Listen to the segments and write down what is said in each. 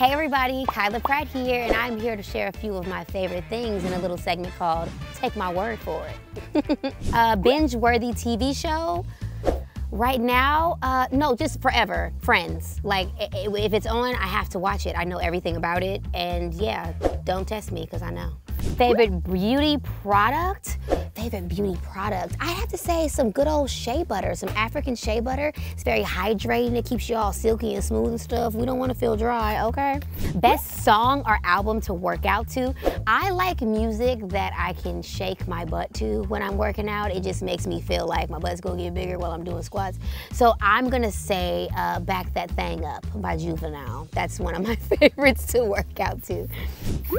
Hey everybody, Kyla Pratt here, and I'm here to share a few of my favorite things in a little segment called Take My Word for It. a binge-worthy TV show. Right now, uh, no, just forever, Friends. Like, if it's on, I have to watch it. I know everything about it, and yeah, don't test me, because I know. Favorite beauty product? Favorite beauty product? I have to say some good old shea butter, some African shea butter. It's very hydrating. It keeps you all silky and smooth and stuff. We don't want to feel dry, okay? Best song or album to work out to? I like music that I can shake my butt to when I'm working out. It just makes me feel like my butt's gonna get bigger while I'm doing squats. So I'm gonna say uh, Back That Thing Up by Juvenile. That's one of my favorites to work out to.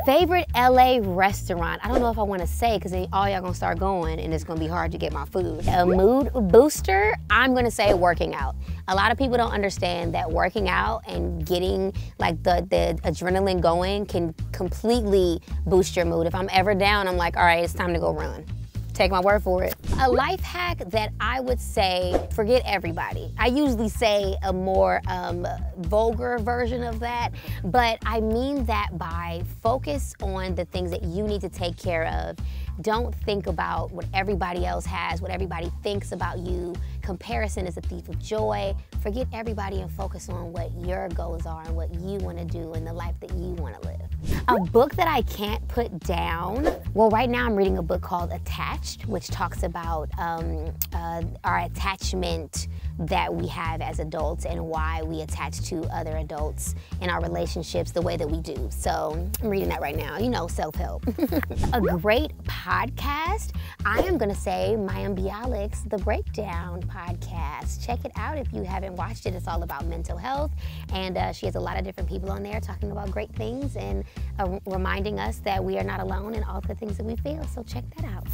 Favorite LA restaurant? I don't know if I wanna say because all y'all gonna start going and it's gonna be hard to get my food. A mood booster, I'm gonna say working out. A lot of people don't understand that working out and getting like the, the adrenaline going can completely boost your mood. If I'm ever down, I'm like, all right, it's time to go run. Take my word for it. A life hack that I would say, forget everybody. I usually say a more um, vulgar version of that, but I mean that by focus on the things that you need to take care of don't think about what everybody else has, what everybody thinks about you. Comparison is a thief of joy. Forget everybody and focus on what your goals are and what you want to do and the life that you want to live. A book that I can't put down. Well, right now I'm reading a book called Attached, which talks about um, uh, our attachment that we have as adults and why we attach to other adults in our relationships the way that we do. So I'm reading that right now. You know, self-help. a great podcast. I am gonna say Mayim Bialik's The Breakdown podcast. Check it out if you haven't watched it. It's all about mental health, and uh, she has a lot of different people on there talking about great things and uh, reminding us that we are not alone in all the things that we feel. So check that out.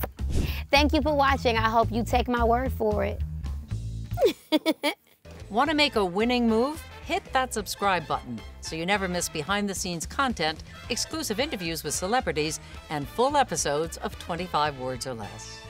Thank you for watching. I hope you take my word for it. Want to make a winning move? Hit that subscribe button so you never miss behind the scenes content, exclusive interviews with celebrities, and full episodes of 25 Words or Less.